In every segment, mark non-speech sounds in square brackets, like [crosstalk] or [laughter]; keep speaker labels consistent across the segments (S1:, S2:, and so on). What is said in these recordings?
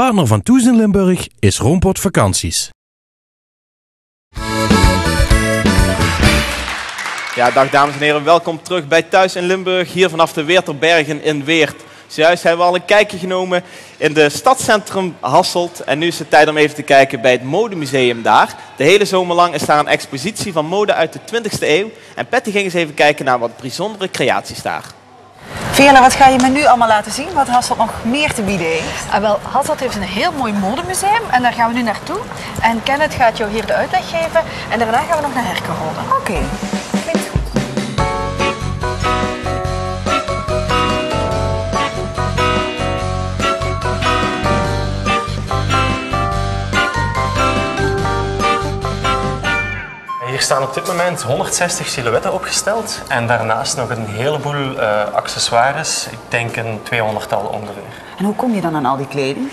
S1: Partner van Toes in Limburg is Roompot Vakanties.
S2: Ja, dag dames en heren, welkom terug bij Thuis in Limburg, hier vanaf de Weerterbergen in Weert. Zojuist hebben we al een kijkje genomen in de stadscentrum Hasselt. En nu is het tijd om even te kijken bij het modemuseum daar. De hele zomer lang is daar een expositie van mode uit de 20e eeuw. En Patty ging eens even kijken naar wat bijzondere creaties daar.
S3: Veerle, wat ga je me nu allemaal laten zien? Wat Hasselt nog meer te bieden heeft?
S4: Ah, wel, Hasselt heeft een heel mooi modemuseum en daar gaan we nu naartoe. En Kenneth gaat jou hier de uitleg geven en daarna gaan we nog naar Herkenrode.
S3: Oké.
S5: Staan op dit moment 160 silhouetten opgesteld en daarnaast nog een heleboel eh, accessoires. Ik denk een 200-tal ongeveer.
S3: En hoe kom je dan aan al die kleding?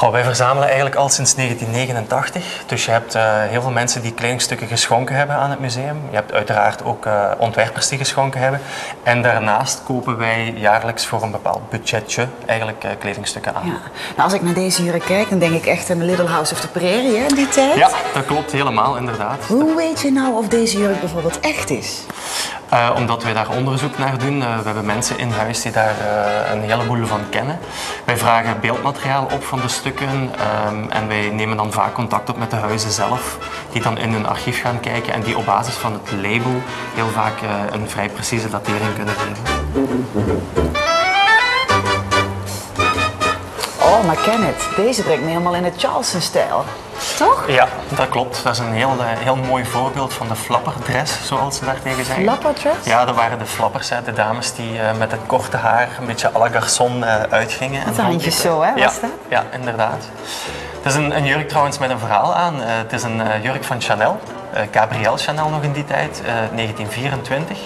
S5: Goh, wij verzamelen eigenlijk al sinds 1989. Dus je hebt eh, heel veel mensen die kledingstukken geschonken hebben aan het museum. Je hebt uiteraard ook eh, ontwerpers die geschonken hebben. En daarnaast kopen wij jaarlijks voor een bepaald budgetje eigenlijk eh, kledingstukken aan.
S3: Ja. Nou, als ik naar deze jurk kijk, dan denk ik echt aan de Little House of the Prairie, hè, die tijd.
S5: Ja, dat klopt helemaal, inderdaad.
S3: Hoe weet je nou of deze jurk bijvoorbeeld echt is?
S5: Eh, omdat wij daar onderzoek naar doen. Eh, we hebben mensen in huis die daar eh, een heleboel van kennen. Wij vragen beeldmateriaal op van de stukken ehm, en wij nemen dan vaak contact op met de huizen zelf, die dan in hun archief gaan kijken en die op basis van het label heel vaak een vrij precieze datering kunnen geven.
S3: Oh, maar Kenneth, deze brengt me helemaal in het Charleston-stijl. Toch?
S5: Ja, dat klopt. Dat is een heel, eh, heel mooi voorbeeld van de flapperdress, zoals ze daar tegen zeggen.
S3: Flapperdress?
S5: Ja, dat waren de flappers, hè, de dames die eh, met het korte haar een beetje à la garçon eh, uitgingen.
S3: Met handjes zo, hè, was
S5: ja,
S3: dat?
S5: Ja, inderdaad. Het is een, een jurk trouwens met een verhaal aan. Het is een jurk van Chanel, Gabrielle Chanel nog in die tijd, eh, 1924.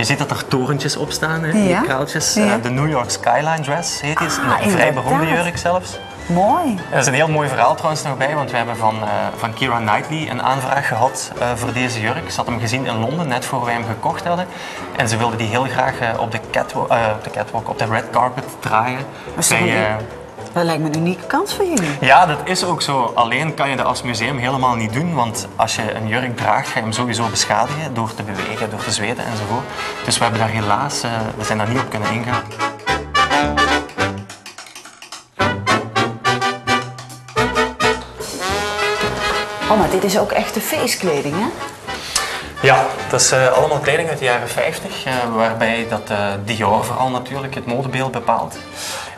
S5: Je ziet dat er torentjes op staan, hè, die
S3: Ja.
S5: kraaltjes.
S3: Ja.
S5: Eh, de New York Skyline Dress heet die. Is
S3: Ah,
S5: een vrij beroemde jurk zelfs.
S3: Mooi.
S5: Er is een heel mooi verhaal trouwens nog bij, want we hebben van, eh van Keira Knightley een aanvraag gehad eh, voor deze jurk. Ze had hem gezien in Londen, net voor wij hem gekocht hadden. En ze wilde die heel graag op, de catwalk, op de catwalk, op de red carpet draaien. Bij,
S3: Dat lijkt me een unieke kans voor jullie.
S5: ja, dat is ook zo. Alleen kan je dat als museum helemaal niet doen, want als je een jurk draagt, ga je hem sowieso beschadigen door te bewegen, door te zweten enzovoort. Dus we hebben daar helaas, eh, we zijn daar niet op kunnen ingaan.
S3: Oh, maar dit is ook echte feestkleding, hè?
S5: Ja, dat is eh, allemaal kleding uit de jaren 50, eh, waarbij dat eh, Dior vooral natuurlijk het modebeeld bepaalt.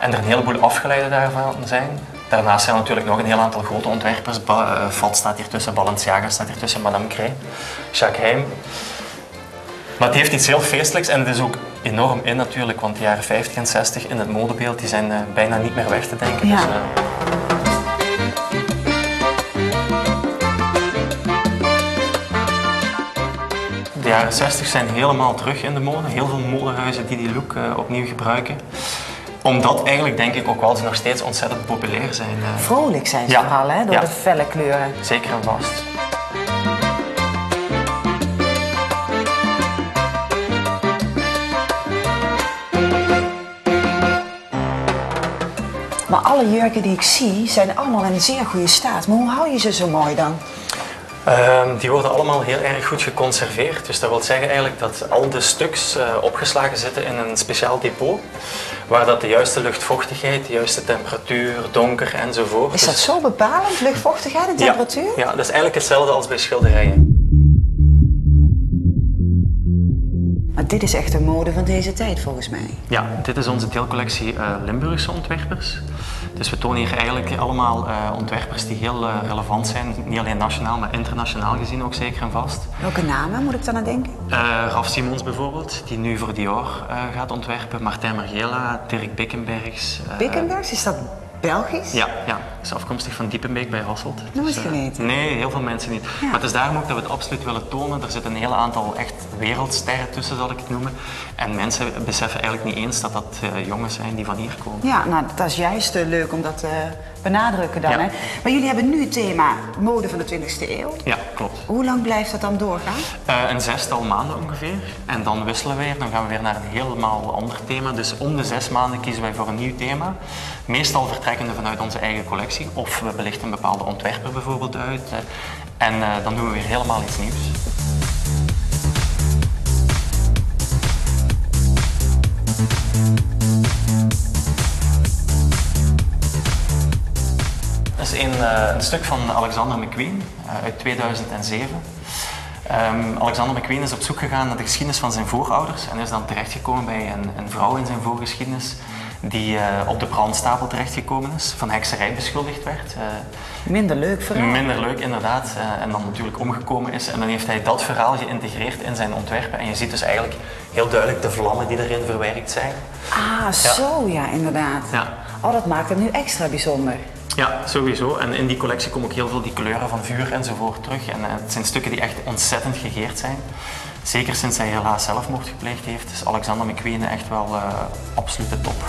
S5: En er een heleboel afgeleiden daarvan zijn. Daarnaast zijn er natuurlijk nog een heel aantal grote ontwerpers. Ba eh, Vat staat hier tussen, Balenciaga staat hier tussen, Madame Cré, Jacques Heim. Maar het heeft iets heel feestelijks en het is ook enorm in natuurlijk, want de jaren 50 en 60 in het modebeeld die zijn eh, bijna niet meer weg te denken.
S3: Ja.
S5: Dus, eh, De jaren 60 zijn helemaal terug in de mode. Heel veel modehuizen die die look opnieuw gebruiken. Omdat eigenlijk denk ik ook wel ze nog steeds ontzettend populair zijn. eh,
S3: Vrolijk zijn ze vooral, hè? Door de felle kleuren.
S5: zeker en vast.
S3: Maar alle jurken die ik zie, zijn allemaal in een zeer goede staat. Maar hoe hou je ze zo mooi dan?
S5: Ehm, die worden allemaal heel erg goed geconserveerd. Dus dat wil zeggen eigenlijk dat al de stuks eh, opgeslagen zitten in een speciaal depot. Waar dat de juiste luchtvochtigheid, de juiste temperatuur, donker enzovoort.
S3: Is dat zo bepalend, luchtvochtigheid en temperatuur?
S5: Ja, ja, dat is eigenlijk hetzelfde als bij schilderijen.
S3: Maar dit is echt een mode van deze tijd volgens mij.
S5: Ja, dit is onze deelcollectie eh, Limburgse ontwerpers. Dus we tonen hier eigenlijk allemaal eh, ontwerpers die heel eh, relevant zijn. Niet alleen nationaal, maar internationaal gezien ook zeker en vast.
S3: Welke namen moet ik dan aan denken?
S5: Eh, Raf Simons bijvoorbeeld, die nu voor Dior gaat ontwerpen. Martijn Margiela, Dirk Bickenbergs.
S3: Bickenbergs, is dat Belgisch?
S5: Ja, ja, is afkomstig van Diepenbeek bij Hasselt.
S3: Nooit
S5: eh,
S3: geweten.
S5: nee, heel veel mensen niet. Maar het is daarom ook dat we het absoluut willen tonen. Er zitten een hele aantal echt wereldsterren tussen, zal ik het noemen. En mensen beseffen eigenlijk niet eens dat dat eh, jongens zijn die van hier komen.
S3: Ja, nou dat is juist eh, leuk om dat eh, benadrukken dan.
S5: Ja.
S3: Hè? Maar jullie hebben nu het thema mode van de 20e eeuw.
S5: Ja, klopt.
S3: Hoe lang blijft dat dan doorgaan?
S5: Eh, een zestal maanden ongeveer. En dan wisselen we weer. Dan gaan we weer naar een helemaal ander thema. Dus om de zes maanden kiezen wij voor een nieuw thema. Meestal vertrekkende vanuit onze eigen collectie. Of we belichten een bepaalde ontwerper bijvoorbeeld uit. en eh, dan doen we weer helemaal iets nieuws. Een, eh, een stuk van Alexander McQueen eh, uit 2007. Ehm, Alexander McQueen is op zoek gegaan naar de geschiedenis van zijn voorouders en is dan terechtgekomen bij een, een vrouw in zijn voorgeschiedenis die eh, op de brandstapel terechtgekomen is, van hekserij beschuldigd werd.
S3: Minder leuk verhaal.
S5: Minder leuk, inderdaad. en dan natuurlijk omgekomen is. En dan heeft hij dat verhaal geïntegreerd in zijn ontwerpen. En je ziet dus eigenlijk heel duidelijk de vlammen die erin verwerkt zijn.
S3: Ah, zo ja, inderdaad.
S5: Ja.
S3: Oh, dat maakt het nu extra bijzonder.
S5: Ja, sowieso. En in die collectie komen ook heel veel die kleuren van vuur enzovoort terug. En eh, het zijn stukken die echt ontzettend gegeerd zijn. Zeker sinds hij helaas zelfmoord gepleegd heeft, is Alexander McQueen echt wel eh absolute top.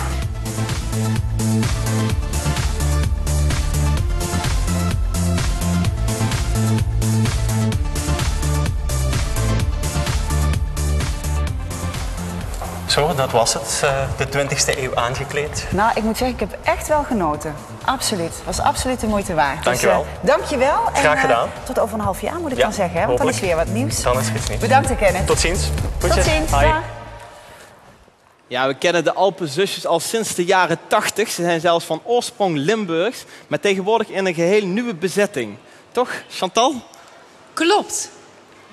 S5: Zo, dat was het. eh, de 20e eeuw aangekleed.
S3: Nou, ik moet zeggen, ik heb echt wel genoten. Absoluut. Het was absoluut de moeite waard.
S5: Dankjewel.
S3: Dus, eh, dankjewel. En,
S5: Graag
S3: eh,
S5: gedaan.
S3: tot over een half jaar moet ik
S5: Ja,
S3: dan zeggen, hè? want dan is weer wat nieuws.
S5: Dan is iets nieuws.
S3: Bedankt, Kenneth.
S5: Tot ziens.
S3: Tot ziens.
S5: Hi.
S2: Ja, we kennen de Alpenzusjes al sinds de jaren 80. Ze zijn zelfs van oorsprong Limburgs, maar tegenwoordig in een geheel nieuwe bezetting. Toch, Chantal?
S6: Klopt.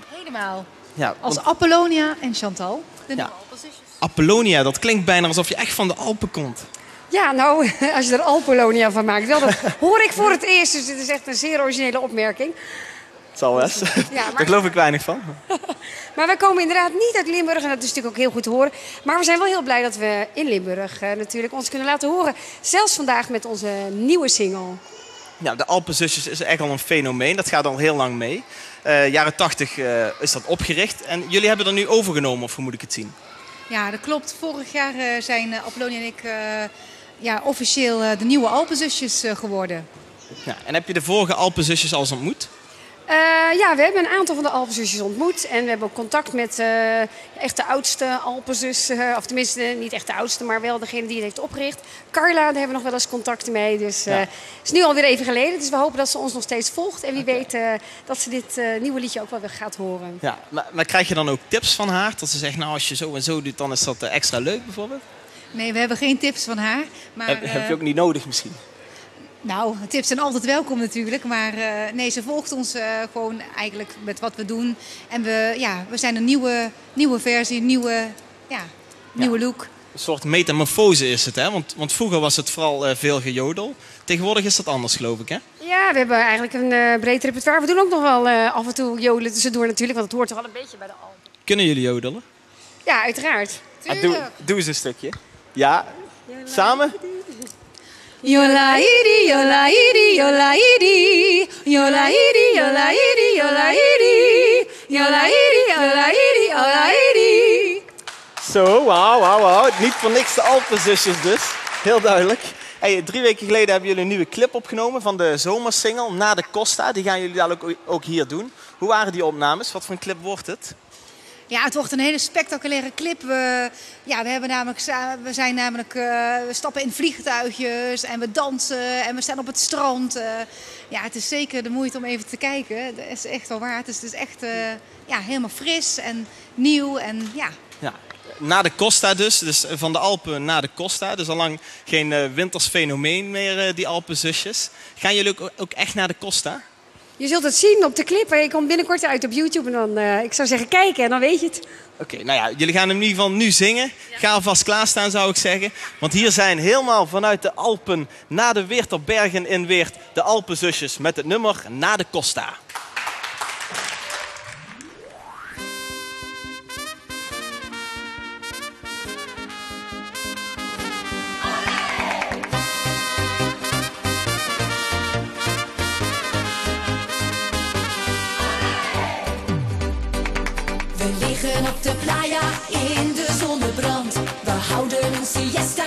S6: Helemaal.
S2: Ja,
S6: Als
S2: want
S6: Apollonia en Chantal. De
S2: Ja.
S6: Alpenzusjes.
S2: Apollonia, dat klinkt bijna alsof je echt van de Alpen komt.
S7: Ja, nou, [laughs] als je er Alpolonia van maakt. Wel, dat hoor ik voor het eerst, dus dit is echt een zeer originele opmerking.
S2: Het zal best.
S7: Ja, [laughs] maar-
S2: Daar geloof ik weinig van. [laughs]
S7: Maar wij komen inderdaad niet uit Limburg en dat is natuurlijk ook heel goed te horen. Maar we zijn wel heel blij dat we in Limburg eh, natuurlijk ons kunnen laten horen. Zelfs vandaag met onze nieuwe single.
S2: Ja, de Alpenzusjes is echt al een fenomeen. Dat gaat al heel lang mee. Eh, jaren 80 eh, is dat opgericht. En jullie hebben er nu overgenomen, of hoe moet ik het zien?
S6: Ja, dat klopt. Vorig jaar eh, zijn eh, Apollonia en ik eh, ja, officieel de nieuwe Alpenzusjes geworden.
S2: En heb je de vorige Alpenzusjes al eens ontmoet?
S7: Eh, ja, we hebben een aantal van de Alpenzusjes ontmoet. En we hebben ook contact met eh, echt de oudste Alpenzus. eh, of tenminste, niet echt de oudste, maar wel degene die het heeft opgericht. Carla, daar hebben we nog wel eens contact mee. Dus eh,
S2: Ja.
S7: het is nu alweer even geleden. Dus we hopen dat ze ons nog steeds volgt. En wie weet eh, dat ze dit eh, nieuwe liedje ook wel weer gaat horen.
S2: Ja, maar, maar krijg je dan ook tips van haar? Dat ze zegt, nou als je zo en zo doet, dan is dat extra leuk bijvoorbeeld?
S6: Nee, we hebben geen tips van haar. Maar,
S2: heb, heb je ook niet nodig misschien?
S6: Nou, tips zijn altijd welkom natuurlijk. Maar eh, nee, ze volgt ons eh, gewoon eigenlijk met wat we doen. En we, ja, we zijn een nieuwe, nieuwe versie, een nieuwe, ja, nieuwe look.
S2: Een soort metamorfose is het, hè? Want, want vroeger was het vooral eh, veel gejodel. Tegenwoordig is dat anders, geloof ik, hè?
S7: Ja, we hebben eigenlijk een eh, breed repertoire. We doen ook nog wel eh, af en toe jodelen tussendoor natuurlijk. Want het hoort toch wel een beetje bij de Alpen.
S2: Kunnen jullie jodelen?
S7: Ja, uiteraard.
S2: Ah, doe, doe eens een stukje. Ja, samen?
S6: Yola iri, yola iri, yola iri. Yola iri, yola iri, yola iri. Yola iri, yola iri, yola iri.
S2: Zo, wauw, wauw, wauw. Niet voor niks de Alpenzusjes dus. Heel duidelijk. Drie weken geleden hebben jullie een nieuwe clip opgenomen van de zomersingle Na de Costa. Die gaan jullie dadelijk ook hier doen. Hoe waren die opnames? Wat voor een clip wordt het?
S6: Ja, het wordt een hele spectaculaire clip. We, ja, we, hebben namelijk, we zijn namelijk, eh, we stappen in vliegtuigjes en we dansen en we staan op het strand. eh. ja, het is zeker de moeite om even te kijken. Dat is echt wel waar. Het is, het is echt eh, ja, helemaal fris en nieuw en ja,
S2: Ja. Na de Costa dus, dus van de Alpen naar de Costa. Dus al lang geen winters fenomeen meer, die Alpenzusjes. Gaan jullie ook, ook echt naar de Costa?
S7: Je zult het zien op de clip. Je komt binnenkort uit op YouTube. En dan, eh, ik zou zeggen, kijken en dan weet je het.
S2: Oké, nou ja, jullie gaan hem in ieder geval nu zingen. Ga alvast klaarstaan, zou ik zeggen. Want hier zijn helemaal vanuit de Alpen naar de Weerterbergen in Weert de Alpenzusjes met het nummer Na de Costa.
S8: We liggen op de playa in de zonnebrand. We houden een siesta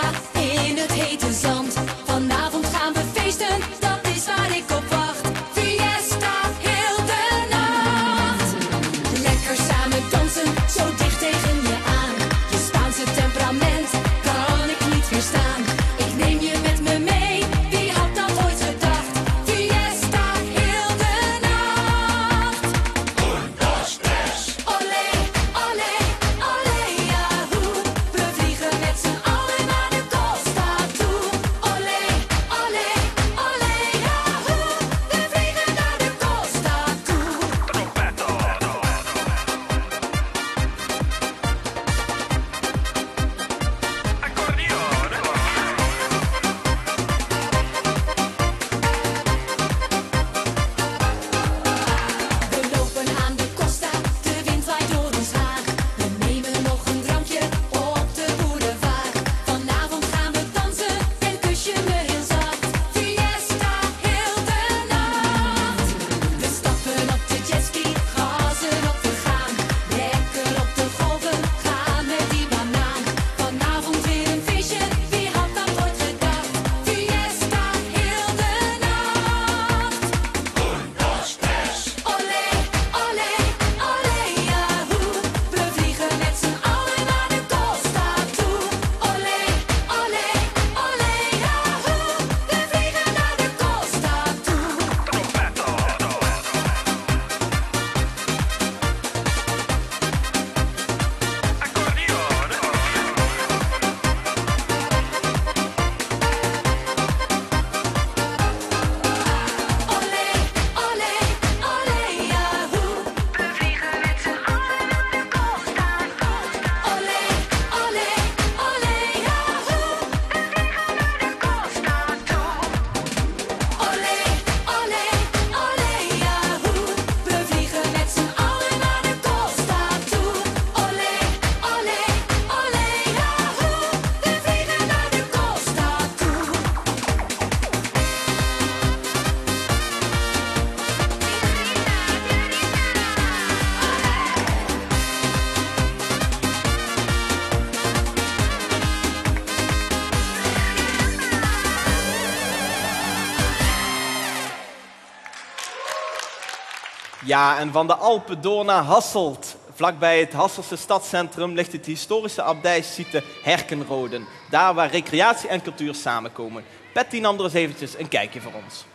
S2: Ja, en van de Alpen door naar Hasselt. Vlakbij het Hasselse stadscentrum ligt het historische abdijsite Herkenroden. Daar waar recreatie en cultuur samenkomen. Patty nam er eens eventjes een kijkje voor ons.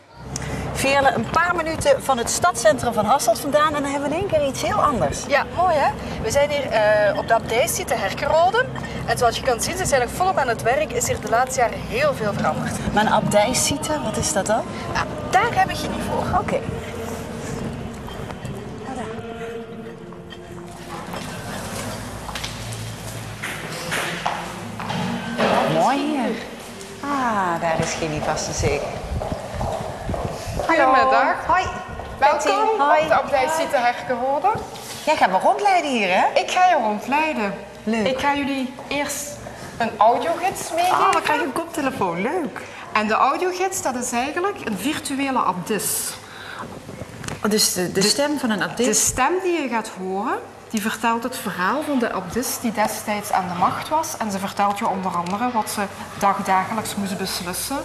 S3: Veerle, een paar minuten van het stadscentrum van Hasselt vandaan en dan hebben we in één keer iets heel anders.
S4: Ja, mooi hè? We zijn hier eh, op de abdijsite Herkenrode. En zoals je kan zien, ze zijn nog volop aan het werk. Is hier de laatste jaren heel veel veranderd.
S3: Maar een abdijsite, wat is dat dan?
S4: Nou, daar heb ik je niet voor.
S3: Oké. Hier. Ah, daar is Ginny vast en zeker.
S9: Goedemiddag.
S3: Hoi.
S9: Welkom
S3: Hoi.
S9: op de abdijsite Herkenrode.
S3: Jij gaat me rondleiden hier, hè?
S9: Ik ga je rondleiden.
S3: Leuk.
S9: Ik ga jullie eerst een audiogids meegeven.
S3: Ah, we krijgen een koptelefoon. Leuk.
S9: En de audiogids, dat is eigenlijk een virtuele abdis.
S3: Dus de, de stem van een
S9: De
S3: abdis.
S9: stem die je gaat horen, die vertelt het verhaal van de abdis die destijds aan de macht was. En ze vertelt je onder andere wat ze dagdagelijks moest beslissen.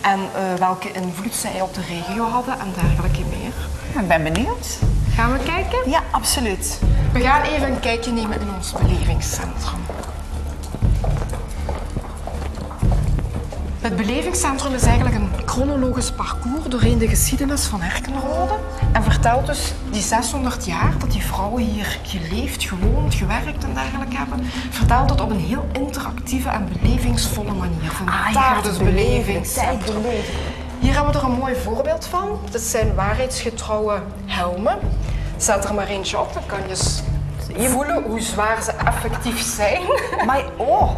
S9: En eh, welke invloed zij op de regio hadden en dergelijke meer.
S3: Ik ben benieuwd.
S9: Gaan we kijken?
S3: Ja, absoluut.
S9: We gaan even een kijkje nemen in ons belevingscentrum. Het belevingscentrum is eigenlijk een chronologisch parcours doorheen de geschiedenis van Herkenrode. En vertelt dus die 600 jaar dat die vrouwen hier geleefd, gewoond, gewerkt en dergelijke hebben. Vertelt het op een heel interactieve en belevingsvolle manier. Vandaar dus belevingscentrum. Hier hebben we er een mooi voorbeeld van. Dit zijn waarheidsgetrouwe helmen. Zet er maar eentje op, dan kan je voelen hoe zwaar ze effectief zijn.
S3: Maar, oh.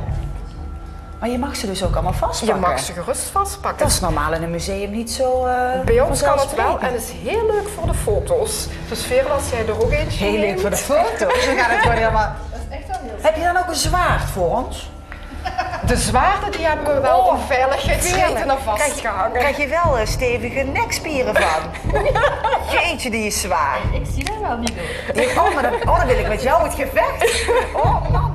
S3: Maar je mag ze dus ook allemaal
S9: Je
S3: vastpakken.
S9: mag ze gerust vastpakken.
S3: Dat is normaal in een museum niet zo uh,
S9: Bij ons kan het wel en is heel leuk voor de foto's. Dus Veerle, als jij er ook eentje
S3: Heel leuk voor de foto's. [laughs] We gaan het gewoon helemaal... [laughs] Heb je dan ook een zwaard voor ons?
S9: De zwaarden die hebben we wel
S3: Oh,
S9: om veiligheidsredenen
S3: Krijg,
S9: vastgehangen.
S3: krijg je wel eh, stevige nekspieren van. [laughs] Jeetje, die is zwaar.
S9: Ik zie daar wel niet door.
S3: Die, oh, maar dan, oh, dan wil ik met jou het gevecht. Oh, man.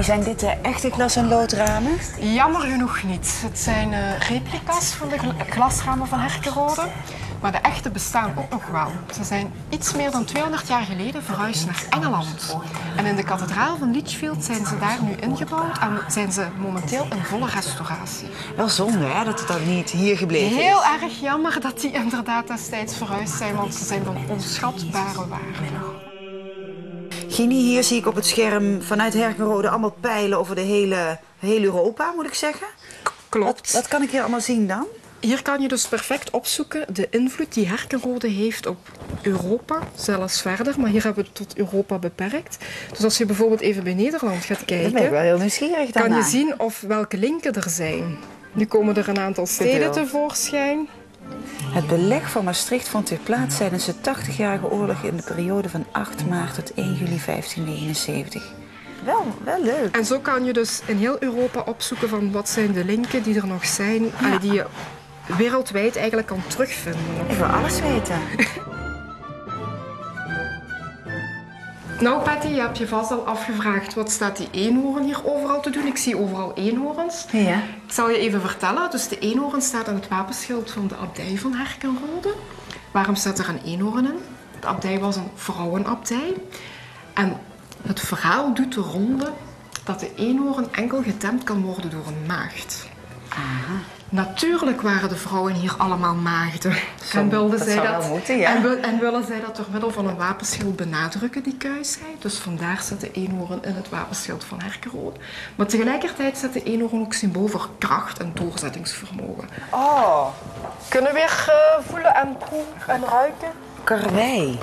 S3: Zijn dit de echte glas- en loodramen?
S9: Jammer genoeg niet. Het zijn eh, replica's van de gl- glasramen van Herkenrode. Maar de echte bestaan ook nog wel. Ze zijn iets meer dan 200 jaar geleden verhuisd naar Engeland. En in de kathedraal van Lichfield zijn ze daar nu ingebouwd en zijn ze momenteel in volle restauratie.
S3: Wel zonde, hè, dat het dan niet hier gebleven is.
S9: Heel erg jammer dat die inderdaad destijds verhuisd zijn, want ze zijn van onschatbare waarde.
S3: Ginny, hier zie ik op het scherm vanuit Herkenrode allemaal pijlen over de hele, heel Europa, moet ik zeggen.
S9: Klopt.
S3: Wat kan ik hier allemaal zien dan?
S9: Hier kan je dus perfect opzoeken de invloed die Herkenrode heeft op Europa, zelfs verder. Maar hier hebben we het tot Europa beperkt. Dus als je bijvoorbeeld even bij Nederland gaat
S3: Daar ben ik
S9: kijken,
S3: wel heel nieuwsgierig
S9: kan
S3: daarna.
S9: je zien of welke linken er zijn. Nu komen er een aantal steden tevoorschijn.
S3: Het beleg van Maastricht vond weer plaats tijdens de 80-jarige oorlog in de periode van 8 maart tot 1 juli 1579. Wel, wel leuk.
S9: En zo kan je dus in heel Europa opzoeken van wat zijn de linken die er nog zijn, allee, die je wereldwijd eigenlijk kan terugvinden.
S3: Ik wil alles weten. [laughs]
S9: Nou Patty, je hebt je vast al afgevraagd wat staat die eenhoorn hier overal te doen. Ik zie overal eenhoorns.
S3: Ja.
S9: Ik zal je even vertellen. Dus de eenhoorn staat aan het wapenschild van de abdij van Herkenrode. Waarom staat er een eenhoorn in? De abdij was een vrouwenabdij. En het verhaal doet de ronde dat de eenhoorn enkel getemd kan worden door een maagd. Natuurlijk waren de vrouwen hier allemaal maagden. en wilden
S3: dat
S9: zij
S3: zou
S9: dat,
S3: wel moeten, ja.
S9: en, wil- en willen zij dat door middel van een wapenschild benadrukken, die kuisheid. Dus vandaar zit de eenhoorn in het wapenschild van Herkenrode. Maar tegelijkertijd zit de eenhoorn ook symbool voor kracht en doorzettingsvermogen.
S3: Oh,
S9: Kunnen we weer eh, voelen en proeven en ruiken?
S3: karwei.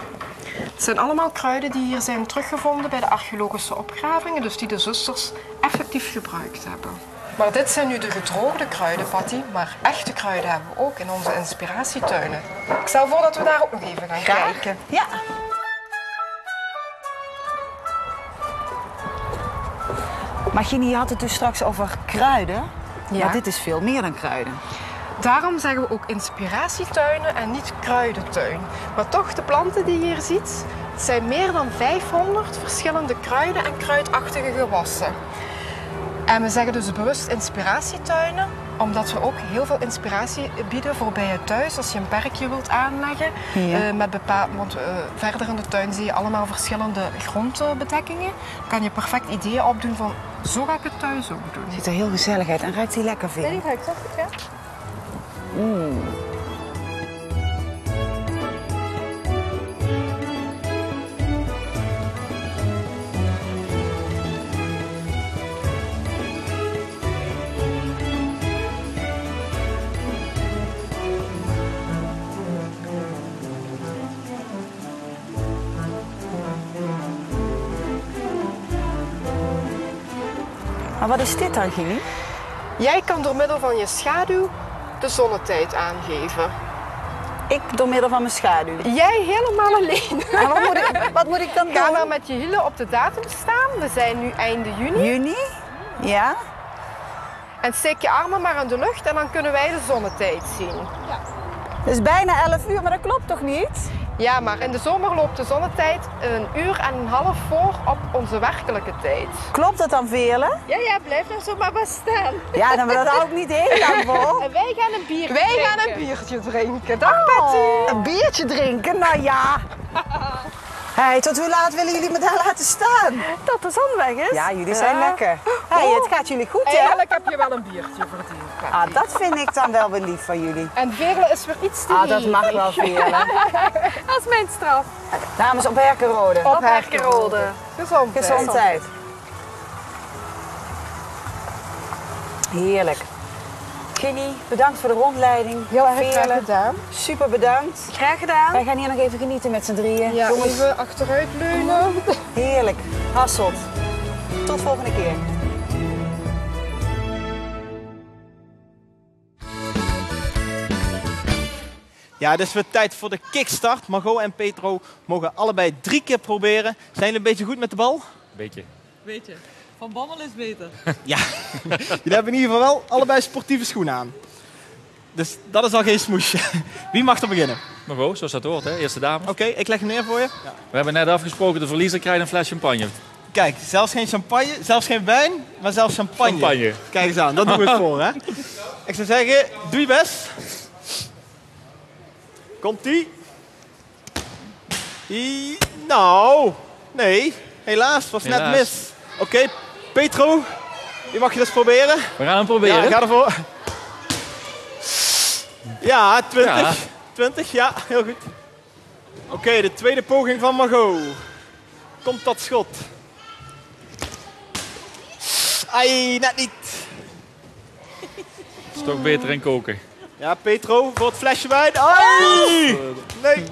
S9: Het zijn allemaal kruiden die hier zijn teruggevonden bij de archeologische opgravingen, dus die de zusters effectief gebruikt hebben. Maar dit zijn nu de gedroogde kruiden, Patty. Maar echte kruiden hebben we ook in onze inspiratietuinen. Ik stel voor dat we daar ook nog even gaan kijken.
S3: Ja. Maar je had het dus straks over kruiden.
S9: Ja.
S3: Maar dit is veel meer dan kruiden.
S9: Daarom zeggen we ook inspiratietuinen en niet kruidentuin. Maar toch, de planten die je hier ziet, het zijn meer dan 500 verschillende kruiden en kruidachtige gewassen. En we zeggen dus bewust inspiratietuinen, omdat we ook heel veel inspiratie bieden voor bij je thuis. Als je een perkje wilt aanleggen,
S3: Ja.
S9: eh, met bepaald, want eh, verder in de tuin zie je allemaal verschillende grondbedekkingen. Dan kan je perfect ideeën opdoen van, zo ga ik het thuis ook doen.
S3: Ziet er heel gezellig uit en ruikt hij lekker veel.
S9: die ruikt goed, ja?
S3: Wat is dit dan, Ginny?
S9: Jij kan door middel van je schaduw de zonnetijd aangeven.
S3: Ik door middel van mijn schaduw.
S9: Jij helemaal alleen.
S3: En wat moet ik, wat moet ik dan
S9: Ga
S3: doen?
S9: maar met je hielen op de datum staan. We zijn nu einde juni.
S3: Juni? Ja?
S9: En steek je armen maar in de lucht en dan kunnen wij de zonnetijd zien.
S3: Het is bijna 11 uur, maar dat klopt toch niet?
S9: Ja, maar in de zomer loopt de zonnetijd een uur en een half voor op onze werkelijke tijd.
S3: Klopt dat dan, Veerle?
S4: Ja, ja, blijf nog zo maar staan.
S3: Ja, dan dat hou ik niet heel lang [laughs] vol.
S4: En wij gaan een bier
S9: Wij
S4: drinken.
S9: gaan een biertje drinken. Dag Betty.
S3: Een biertje drinken? Nou ja. [laughs] Hey, tot hoe laat willen jullie me daar laten staan?
S9: Dat de zon weg is.
S3: Ja, jullie zijn lekker. Hey, het gaat jullie goed, hè?
S9: Eigenlijk heb je wel een biertje verdiend.
S3: Ah, dat vind ik dan wel weer lief van jullie.
S9: En Veerle is weer iets te
S3: Ah, dat mag wel, Veerle. [laughs]
S9: Dat is mijn straf.
S3: Dames op Herkenrode.
S9: Op Herkenrode. Gezondheid.
S3: Gezondheid. Heerlijk. Ginny, bedankt voor de rondleiding.
S9: Heel erg graag gedaan.
S3: super bedankt.
S4: Graag gedaan.
S3: Wij gaan hier nog even genieten met z'n drieën.
S9: Ja,
S3: Jongens,
S9: even achteruit leunen.
S3: heerlijk. Hasselt. Tot volgende keer.
S2: Ja, het is weer tijd voor de kickstart. Margot en Petro mogen allebei drie keer proberen. Zijn jullie een beetje goed met de bal?
S10: Beetje.
S11: Weet je, van bammel is beter. [laughs]
S2: Ja. jullie hebben in ieder geval wel allebei sportieve schoenen aan. Dus dat is al geen smoesje. Wie mag er beginnen?
S10: Maar goed, zoals dat hoort, hè? Eerste dame.
S2: Oké, ik leg hem neer voor je.
S10: We hebben net afgesproken, de verliezer krijgt een fles champagne.
S2: Kijk, zelfs geen champagne, zelfs geen wijn, maar zelfs champagne.
S10: Champagne.
S2: Kijk eens aan, dat doen we het voor, hè? Ik zou zeggen, doe je best. Komt-ie. I- Nou, nee, helaas, het was net mis. Oké, Petro, je mag je dus proberen.
S10: We gaan hem proberen.
S2: Ja, ga ervoor. Ja, 20.
S10: Ja.
S2: 20, ja, heel goed. Oké, de tweede poging van Margot. Komt dat schot. Ai, net niet.
S10: is toch beter in koken.
S2: Ja, Petro, voor het flesje wijn. Ai! Nee.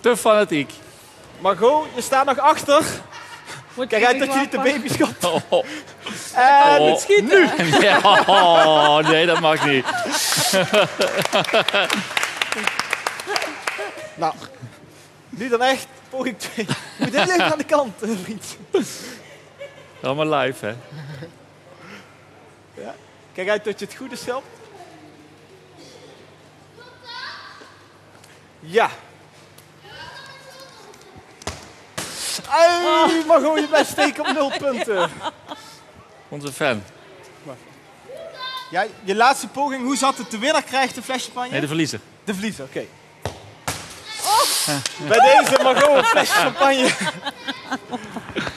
S10: Te fanatiek.
S2: Margot, je staat nog achter. Kijk uit dat je niet de baby schot.
S10: Oh.
S2: En [laughs]
S10: Oh.
S2: nu.
S10: Ja, oh, nee, dat mag niet. [laughs]
S2: Nou, nu dan echt poging 2. Je [laughs] moet heel even aan de kant, eh, vriend.
S10: Allemaal live, hè.
S2: Ja. Kijk uit dat je het goede stelt. Ja. Ai, maar gewoon je best steken op nul punten.
S10: Onze fan.
S2: Ja, je laatste poging, hoe zat het? De winnaar krijgt een flesje champagne?
S10: Nee, de verliezer.
S2: De verliezer, oké. Bij deze Margot een flesje champagne.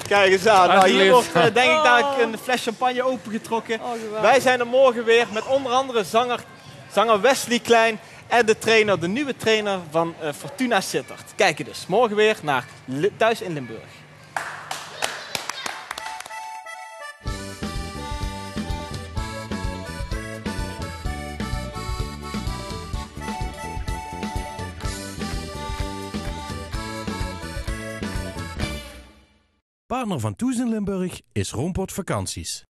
S2: Kijk eens aan. Nou, hier wordt eh, denk ik dadelijk een fles champagne opengetrokken. Wij zijn er morgen weer met onder andere zanger, zanger Wesley Klein en de trainer, de nieuwe trainer van eh, Fortuna Sittard. Kijken dus morgen weer naar Thuis in Limburg.
S1: Partner van Toes in Limburg is Roompot Vakanties.